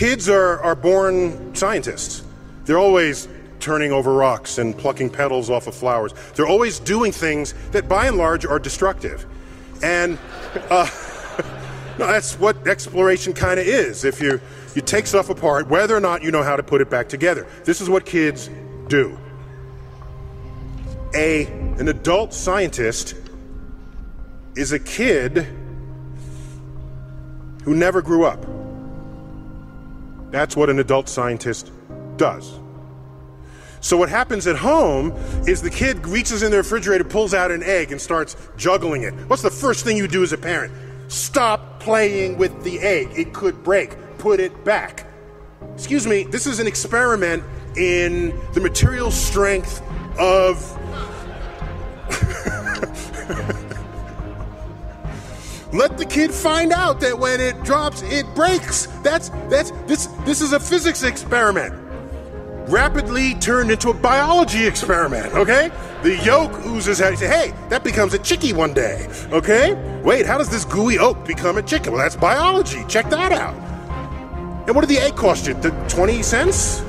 Kids are, are born scientists. They're always turning over rocks and plucking petals off of flowers. They're always doing things that, by and large, are destructive. And uh, no, that's what exploration kind of is. If you, you take stuff apart, whether or not you know how to put it back together, this is what kids do. A, an adult scientist is a kid who never grew up. That's what an adult scientist does. So, what happens at home is the kid reaches in the refrigerator, pulls out an egg, and starts juggling it. What's the first thing you do as a parent? Stop playing with the egg. It could break. Put it back. Excuse me, this is an experiment in the material strength of. Let the kid find out that when it drops, it breaks. That's that's this this is a physics experiment. Rapidly turned into a biology experiment, okay? The yolk oozes out. You say, hey, that becomes a chickie one day, okay? Wait, how does this gooey oak become a chicken? Well, that's biology. Check that out. And what did the egg cost you? The 20 cents?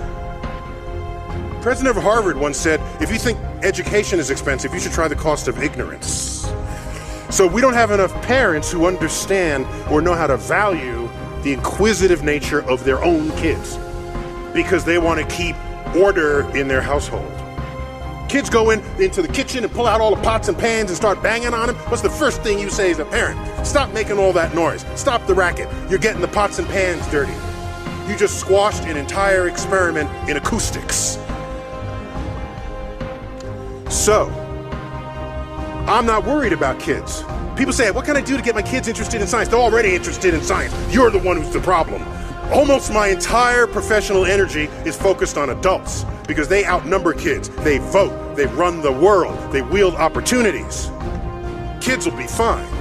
President of Harvard once said, if you think education is expensive, you should try the cost of ignorance. So we don't have enough parents who understand or know how to value the inquisitive nature of their own kids because they want to keep order in their household. Kids go in into the kitchen and pull out all the pots and pans and start banging on them. What's the first thing you say as a parent? Stop making all that noise. Stop the racket. You're getting the pots and pans dirty. You just squashed an entire experiment in acoustics. So, I'm not worried about kids. People say, What can I do to get my kids interested in science? They're already interested in science. You're the one who's the problem. Almost my entire professional energy is focused on adults because they outnumber kids. They vote, they run the world, they wield opportunities. Kids will be fine.